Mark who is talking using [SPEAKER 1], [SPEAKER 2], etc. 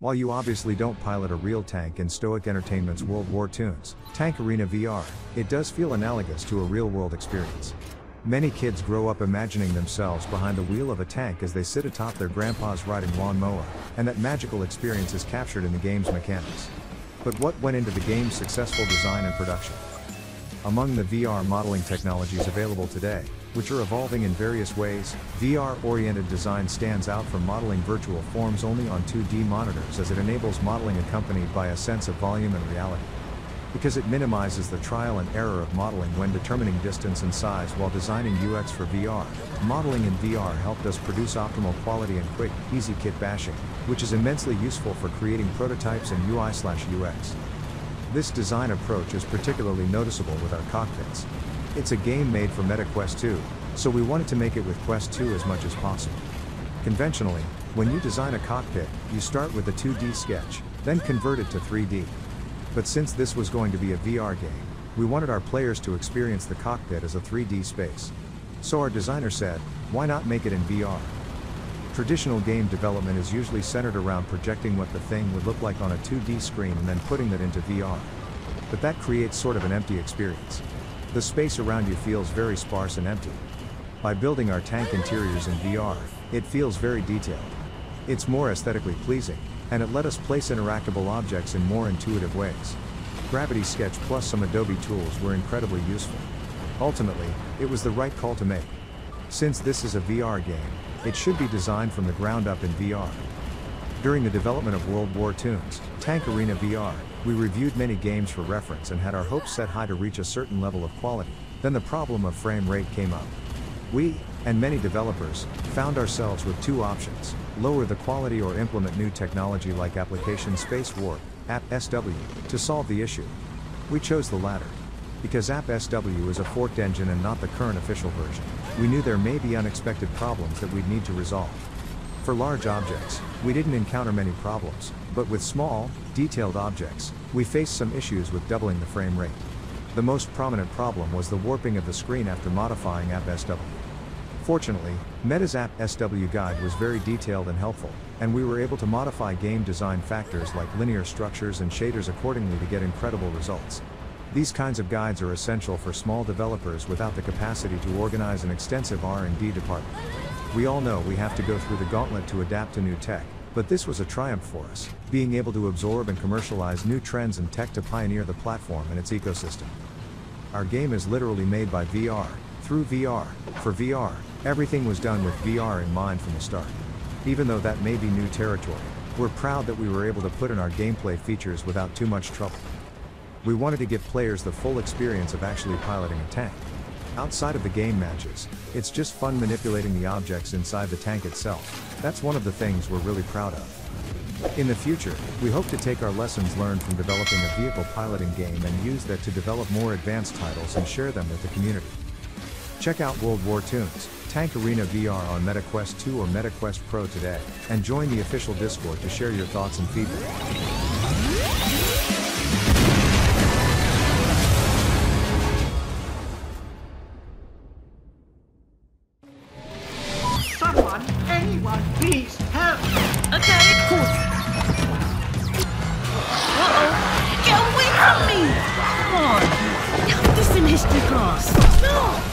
[SPEAKER 1] While you obviously don't pilot a real tank in Stoic Entertainment's World War Toons, Tank Arena VR, it does feel analogous to a real world experience. Many kids grow up imagining themselves behind the wheel of a tank as they sit atop their grandpa's riding lawnmower, and that magical experience is captured in the game's mechanics. But what went into the game's successful design and production? Among the VR modeling technologies available today, which are evolving in various ways, VR-oriented design stands out from modeling virtual forms only on 2D monitors as it enables modeling accompanied by a sense of volume and reality. Because it minimizes the trial and error of modeling when determining distance and size while designing UX for VR, modeling in VR helped us produce optimal quality and quick, easy kit bashing, which is immensely useful for creating prototypes and UI/UX. This design approach is particularly noticeable with our cockpits. It's a game made for Meta Quest 2, so we wanted to make it with Quest 2 as much as possible. Conventionally, when you design a cockpit, you start with a 2D sketch, then convert it to 3D. But since this was going to be a VR game, we wanted our players to experience the cockpit as a 3D space. So our designer said, why not make it in VR? Traditional game development is usually centered around projecting what the thing would look like on a 2D screen and then putting that into VR. But that creates sort of an empty experience. The space around you feels very sparse and empty. By building our tank interiors in VR, it feels very detailed. It's more aesthetically pleasing, and it let us place interactable objects in more intuitive ways. Gravity Sketch plus some Adobe tools were incredibly useful. Ultimately, it was the right call to make. Since this is a VR game, it should be designed from the ground up in VR. During the development of World War Toons, Tank Arena VR, we reviewed many games for reference and had our hopes set high to reach a certain level of quality, then the problem of frame rate came up. We, and many developers, found ourselves with two options, lower the quality or implement new technology like Application Space Warp, App SW, to solve the issue. We chose the latter. Because App SW is a forked engine and not the current official version, we knew there may be unexpected problems that we'd need to resolve. For large objects, we didn't encounter many problems, but with small, detailed objects, we faced some issues with doubling the frame rate. The most prominent problem was the warping of the screen after modifying App SW. Fortunately, Meta's App SW guide was very detailed and helpful, and we were able to modify game design factors like linear structures and shaders accordingly to get incredible results. These kinds of guides are essential for small developers without the capacity to organize an extensive R&D department. We all know we have to go through the gauntlet to adapt to new tech, but this was a triumph for us, being able to absorb and commercialize new trends and tech to pioneer the platform and its ecosystem. Our game is literally made by VR, through VR, for VR, everything was done with VR in mind from the start. Even though that may be new territory, we're proud that we were able to put in our gameplay features without too much trouble. We wanted to give players the full experience of actually piloting a tank. Outside of the game matches, it's just fun manipulating the objects inside the tank itself. That's one of the things we're really proud of. In the future, we hope to take our lessons learned from developing a vehicle piloting game and use that to develop more advanced titles and share them with the community. Check out World War Toons, Tank Arena VR on MetaQuest 2 or MetaQuest Pro today, and join the official Discord to share your thoughts and feedback.
[SPEAKER 2] No!